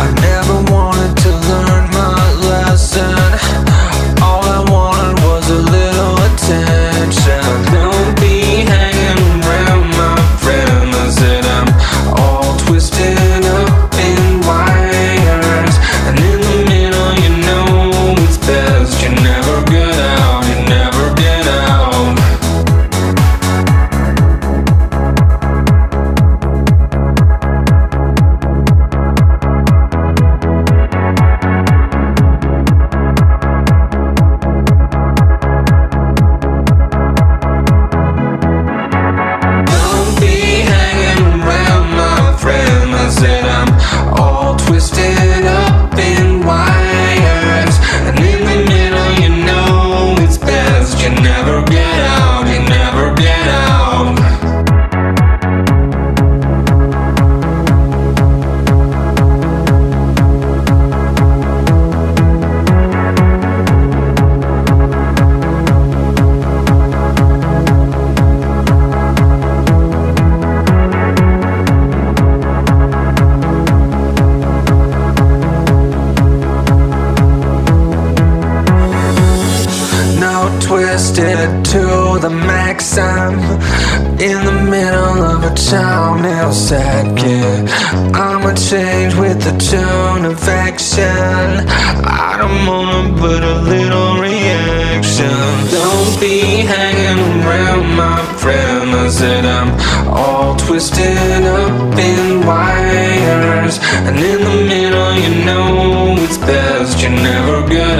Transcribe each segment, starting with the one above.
I never twisted to the max. I'm in the middle of a town sad kid. I'ma change with the tone of action. I don't wanna put a little reaction. Don't be hanging around, my. I said I'm all twisted up in wires, and in the middle, you know it's best You're never get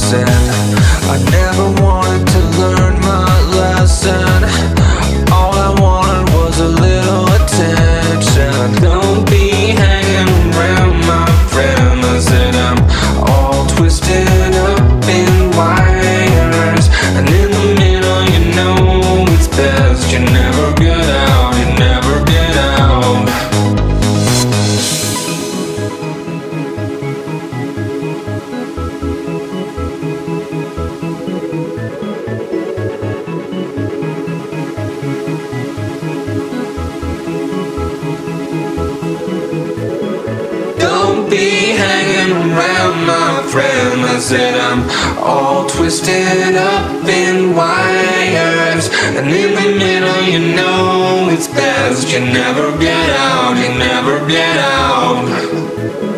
I never wanted my friend. I said I'm all twisted up in wires, and in the middle, you know it's best. You never get out, you never get out.